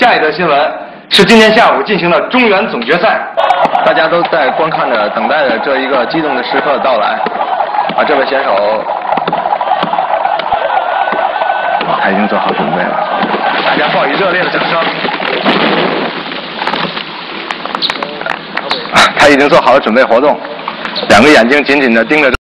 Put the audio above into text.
下一则新闻是今天下午进行的中原总决赛，大家都在观看着、等待着这一个激动的时刻的到来。啊，这位选手，他已经做好准备了，大家报以热烈的掌声。他已经做好了准备活动，两个眼睛紧紧的盯着。